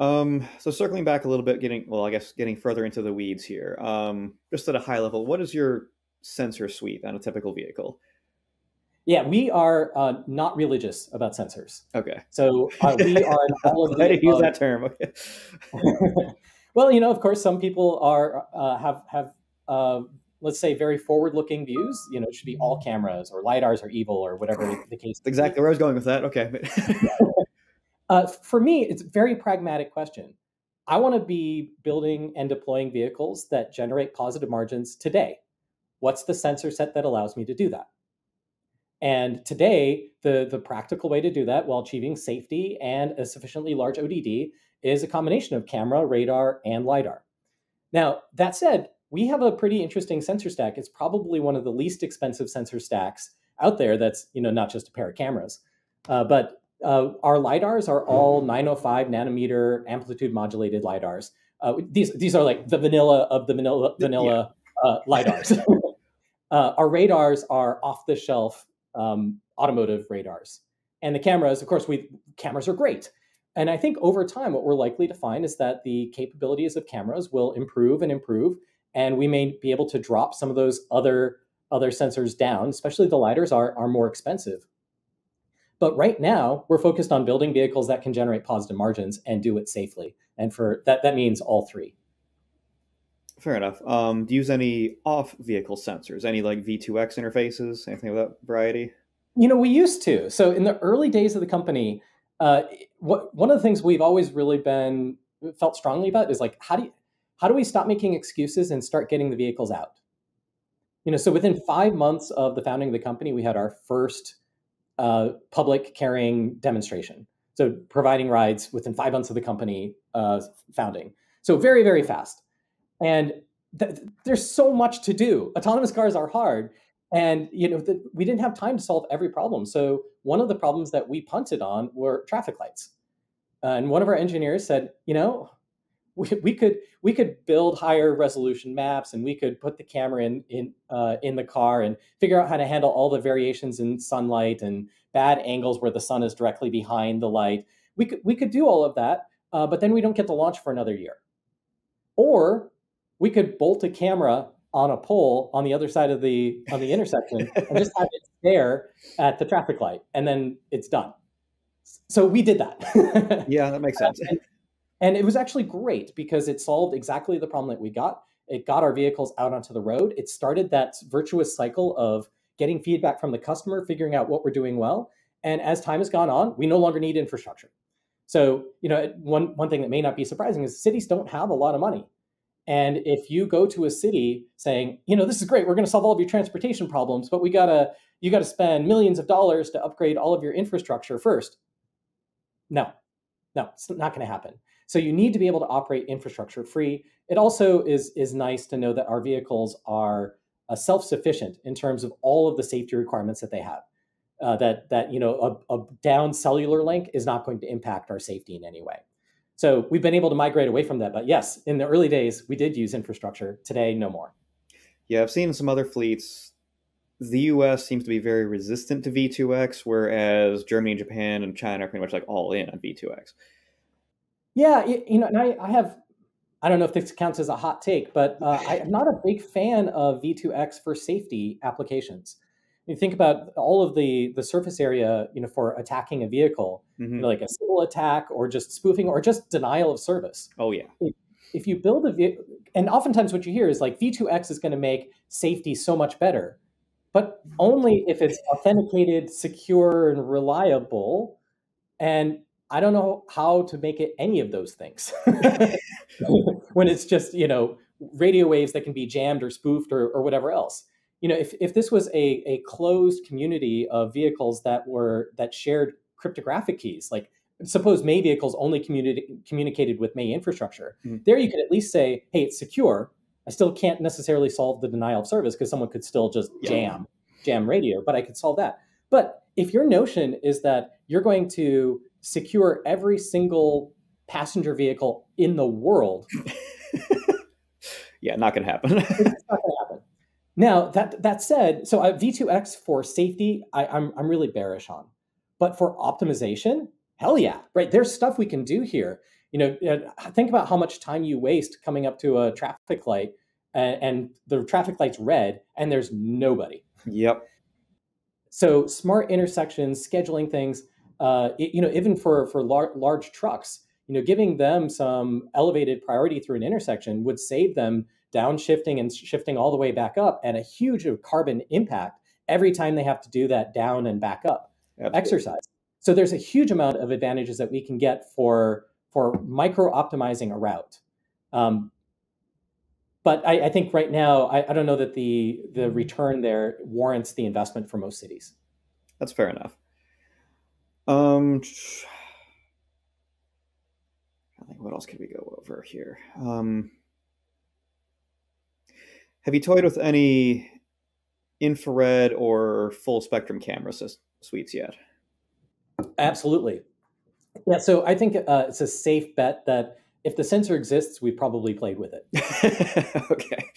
Um, so circling back a little bit, getting well, I guess getting further into the weeds here. Um, just at a high level, what is your sensor suite on a typical vehicle? Yeah, we are uh, not religious about sensors. Okay. So uh, we are all of the use that term. Okay. well, you know, of course, some people are uh, have have uh, let's say very forward-looking views. You know, it should be all cameras or lidars are evil or whatever the case. Exactly where I was going with that. Okay. Uh, for me, it's a very pragmatic question. I want to be building and deploying vehicles that generate positive margins today. What's the sensor set that allows me to do that? And today, the, the practical way to do that while achieving safety and a sufficiently large ODD is a combination of camera, radar, and LiDAR. Now, that said, we have a pretty interesting sensor stack. It's probably one of the least expensive sensor stacks out there that's you know not just a pair of cameras. Uh, but uh, our lidars are all 905 nanometer amplitude modulated lidars. Uh, these these are like the vanilla of the vanilla vanilla uh, lidars. Uh, our radars are off the shelf um, automotive radars, and the cameras, of course, we cameras are great. And I think over time, what we're likely to find is that the capabilities of cameras will improve and improve, and we may be able to drop some of those other other sensors down. Especially the lidars are are more expensive. But right now, we're focused on building vehicles that can generate positive margins and do it safely. And for that, that means all three. Fair enough. Um, do you use any off vehicle sensors? Any like V2X interfaces? Anything of that variety? You know, we used to. So in the early days of the company, uh, what one of the things we've always really been felt strongly about is like how do you, how do we stop making excuses and start getting the vehicles out? You know, so within five months of the founding of the company, we had our first uh, public carrying demonstration. So providing rides within five months of the company uh, founding. So very, very fast. And th- there's so much to do. Autonomous cars are hard. And you know, the, we didn't have time to solve every problem. So one of the problems that we punted on were traffic lights. Uh, and one of our engineers said, you know, we, we could we could build higher resolution maps and we could put the camera in in uh, in the car and figure out how to handle all the variations in sunlight and bad angles where the sun is directly behind the light. We could we could do all of that, uh, but then we don't get to launch for another year. Or we could bolt a camera on a pole on the other side of the on the intersection and just have it there at the traffic light, and then it's done. So we did that. Yeah, that makes sense. and, and it was actually great because it solved exactly the problem that we got. It got our vehicles out onto the road. It started that virtuous cycle of getting feedback from the customer, figuring out what we're doing well. And as time has gone on, we no longer need infrastructure. So, you know, one one thing that may not be surprising is cities don't have a lot of money. And if you go to a city saying, you know, this is great, we're going to solve all of your transportation problems, but we gotta you got to spend millions of dollars to upgrade all of your infrastructure first. No, no, it's not going to happen. So you need to be able to operate infrastructure free. It also is is nice to know that our vehicles are uh, self-sufficient in terms of all of the safety requirements that they have. Uh, that that you know a, a down cellular link is not going to impact our safety in any way. So we've been able to migrate away from that. But yes, in the early days, we did use infrastructure. Today, no more. Yeah, I've seen some other fleets. The US seems to be very resistant to V2X, whereas Germany, Japan, and China are pretty much like all in on V2X. Yeah, you know, and I, I have, I don't know if this counts as a hot take, but uh, I am not a big fan of V2X for safety applications. You think about all of the the surface area, you know, for attacking a vehicle, you hmm know, like a Sybil attack or just spoofing or just denial of service. Oh yeah, If, if you build a vehicle, and oftentimes what you hear is like V2X is going to make safety so much better, but only if it's authenticated, secure, and reliable. And I don't know how to make it any of those things when it's just, you know, radio waves that can be jammed or spoofed or, or whatever else. You know, if, if this was a, a closed community of vehicles that were that shared cryptographic keys, like suppose May vehicles only communi- communicated with May infrastructure, Mhm. there you could at least say, hey, it's secure. I still can't necessarily solve the denial of service because someone could still just Yeah. jam jam radio, but I could solve that. But if your notion is that you're going to secure every single passenger vehicle in the world, yeah, not gonna happen. it's not going to happen. Now that that said, so uh, V2X for safety, I, I'm I'm really bearish on, but for optimization, hell yeah, right? There's stuff we can do here. You know, think about how much time you waste coming up to a traffic light and, and the traffic light's red and there's nobody. Yep. So smart intersections, scheduling things, uh, you know, even for for lar- large trucks, you know, giving them some elevated priority through an intersection would save them downshifting and shifting all the way back up and a huge carbon impact every time they have to do that down and back up Absolutely. exercise. So there's a huge amount of advantages that we can get for for micro optimizing a route. Um, but I, I, think right now, I, I, don't know that the the return there warrants the investment for most cities. That's fair enough. Um, what else could we go over here? Um, have you toyed with any infrared or full spectrum camera suites yet? Absolutely. Yeah, so I think uh, it's a safe bet that if the sensor exists, we probably played with it. okay.